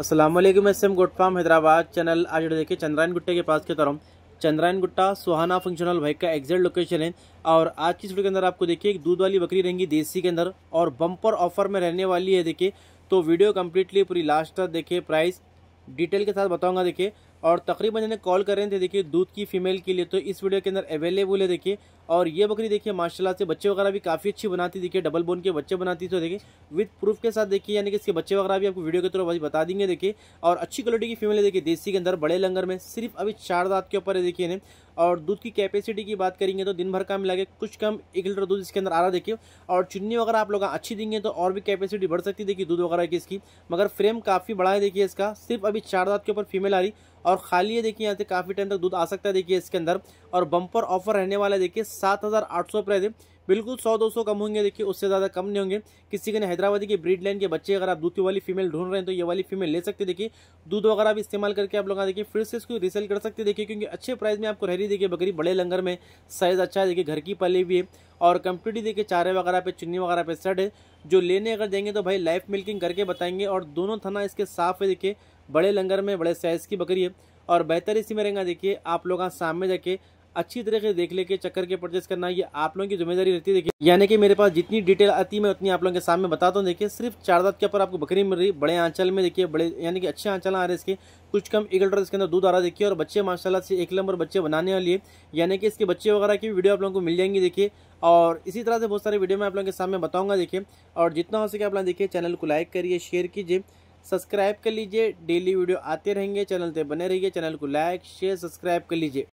Aslam S M goat farm Hyderabad. Channel आज देखिए, चंद्रायन गुट्टे के पास के तरफ़। चंद्रायन गुट्टा सुहाना फंक्शनल भाई का एग्जैक्ट लोकेशन है। और आज की वीडियो के अंदर आपको देखिए, एक दूध वाली बकरी रहेंगी देसी के अंदर और बम्पर ऑफ़र में रहने वाली है, देखिए। तो वीडियो कम्प्लीटली पूरी लास्ट तक देखिए प्राइस डिटेल के साथ बताऊँगा, देखिए। और तकरीबन इन्हें कॉल कर रहे थे, देखिए, दूध की फीमेल के लिए तो इस वीडियो के अंदर अवेलेबल है, देखिए। और ये बकरी, देखिए, माशाल्लाह से बच्चे वगैरह भी काफ़ी अच्छी बनाती, देखिए डबल बोन के बच्चे बनाती तो देखिए विद प्रूफ के साथ, देखिए, यानी कि इसके बच्चे वगैरह भी आपको वीडियो के थ्रू बता देंगे, देखिए। और अच्छी क्वालिटी की फीमेल है, देखिए, देसी के अंदर, बड़े लंगर में, सिर्फ़ अभी चार दांत के ऊपर है, देखिए इन्हें। और दूध की कैपेसिटी की बात करेंगे तो दिन भर का मिला के कुछ कम एक लीटर दूध इसके अंदर आ रहा, देखिए। और चुन्नी वगैरह आप लोग अच्छी देंगे तो और भी कैपेसिटी बढ़ सकती है, देखिए, दूध वगैरह की इसकी। मगर फ्रेम काफ़ी बड़ा है, देखिए, इसका। सिर्फ़ अभी चार दांत के ऊपर फीमेल आ रही और खाली है, देखिए यहाँ से काफ़ी टाइम तक दूध आ सकता है, देखिए इसके अंदर। और बम्पर ऑफ़र रहने वाला है, देखिए सात हज़ार आठ सौ रुपये बिल्कुल सौ दो सौ कम होंगे, देखिए उससे ज़्यादा कम नहीं होंगे। किसी के हैदराबादी के ब्रीड लाइन के बच्चे अगर आप दूध वाली फीमेल ढूंढ रहे हैं तो ये वाली फीमेल ले सकते देखिए, दूध वगैरह भी इस्तेमाल करके आप लोग देखिए, फिर से इसको रिसेल कर सकते देखिए, क्योंकि अच्छे प्राइस में आपको रह रही देखिए, बकरी बड़े लंगर में साइज़ अच्छा है। देखिए, घर की पली भी है। और कंप्लीटली देखिए, चारे वगैरह पे, चुन्नी वगैरह पे सेट है। जो लेने अगर देंगे तो भाई लाइफ मिल्किंग करके बताएँगे। और दोनों थना इसके साफ़ है। देखिए, बड़े लंगर में, बड़े साइज़ की बकरी है। और बेहतर इसी में रहेगा, देखिए, आप लोग सामने जाके अच्छी तरीके से देख लेके चक्कर के परचेस करना, ये आप लोगों की ज़िम्मेदारी रहती है। देखिए, यानी कि मेरे पास जितनी डिटेल आती है, मैं उतनी आप लोगों के सामने बताता हूँ। देखिए, सिर्फ़ चार दात के ऊपर आपको बकरी मिल रही, बड़े आंचल में, देखिए, बड़े, यानी कि अच्छे आंचल आ रहे इसके। कुछ कम एक लीटर इसके अंदर दूध आ रहा देखिए, और बच्चे, माशाल्लाह से एक नंबर बच्चे बनाने वाली है। यानी कि इसके बच्चे वगैरह की वीडियो आप लोगों को मिल जाएँगी, देखिए। और इसी तरह से बहुत सारे वीडियो मैं आप लोगों के सामने बताऊँगा, देखिए। और जितना हो सके आप लोग, देखिए, चैनल को लाइक करिए, शेयर कीजिए, सब्सक्राइब कर लीजिए। डेली वीडियो आते रहेंगे, चैनल पे बने रहिए, चैनल को लाइक, शेयर, सब्सक्राइब कर लीजिए।